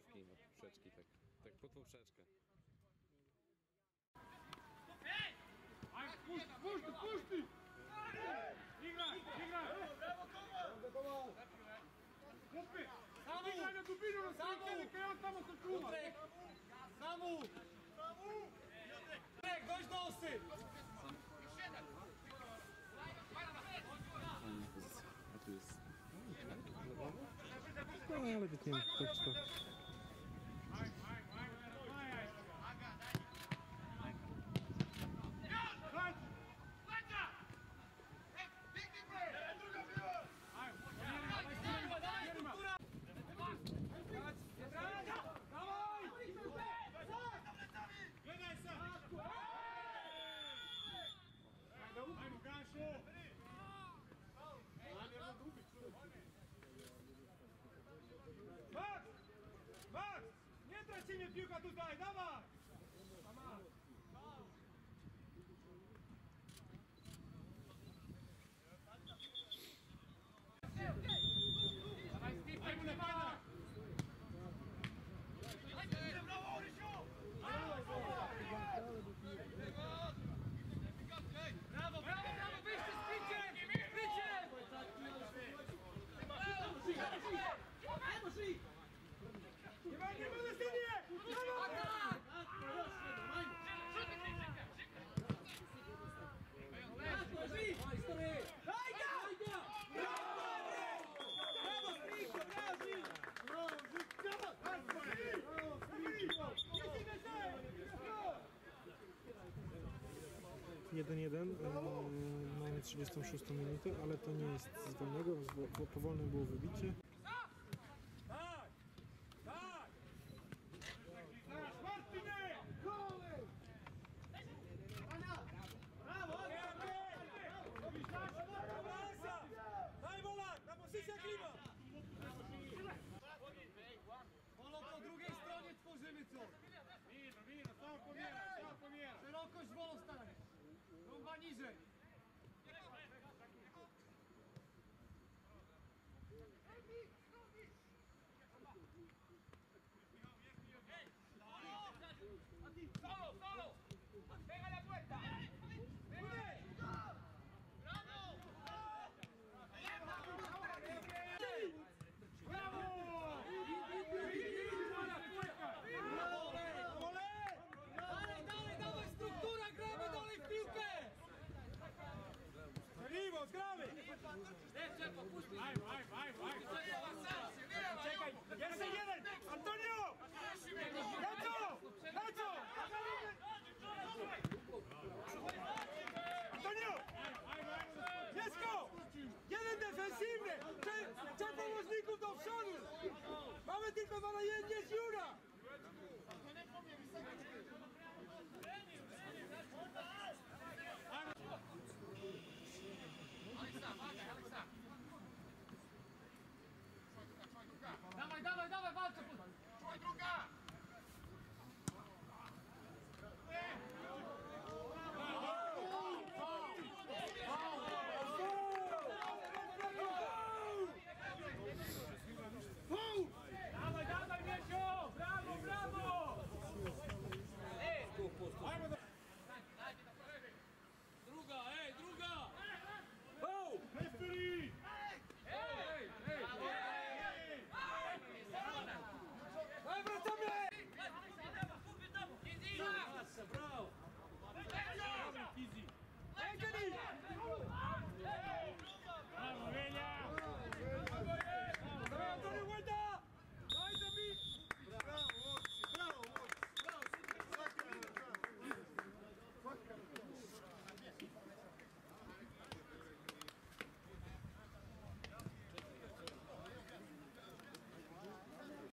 poprzeczkę. Puść, puść, puść ty! Nie graj, nie graj! Chłopy, nie graj na dubinu, na skręcenie, kiedy tamo se čuva! Samu! Samu! Dość nosy! Fajna pozycja. A tu jest... No ale wytniemy tak to. Chodź! tu stai, davaj! 1-1, mamy 36 minutę, ale to nie jest z wolnego, bo po było wybicie. Idemo, zgrave! Ne, čepo, pusti! Ajmo, ajmo, ajmo, ajmo! Čekaj, jedan za jedan! Antonio! Naco! Naco! Antonio! Jesko! Jeden defensivne! Čepo vozniku do všanu! Máme tylko 2 na